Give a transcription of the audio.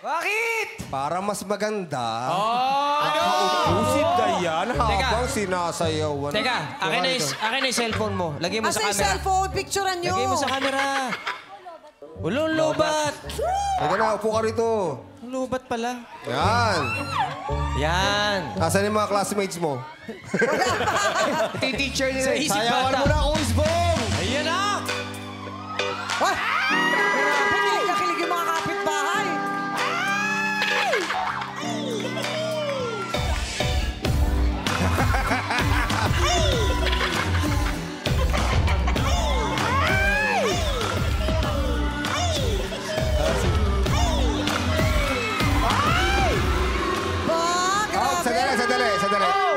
Bakit? Para mas maganda. Oh! Nakaupo si Dayan habang sinasayawan. Teka, akin na, yung, akin na yung cellphone mo. Lagay mo Asa sa yung camera. cellphone? Picturean nyo. Lagay mo sa camera. Ulong lobat. Teka na, upo ka rito. Lobat pala. Yan. Yan. Nasaan yung mga classmates mo? Ito yung teacher nila. Sa isip Sayawan bata. mo na, Kuis Bong! Ayan na! Ah! 再来